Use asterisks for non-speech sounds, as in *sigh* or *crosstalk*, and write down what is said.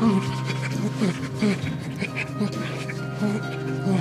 Mm-hmm. *laughs* うん。うん。うん。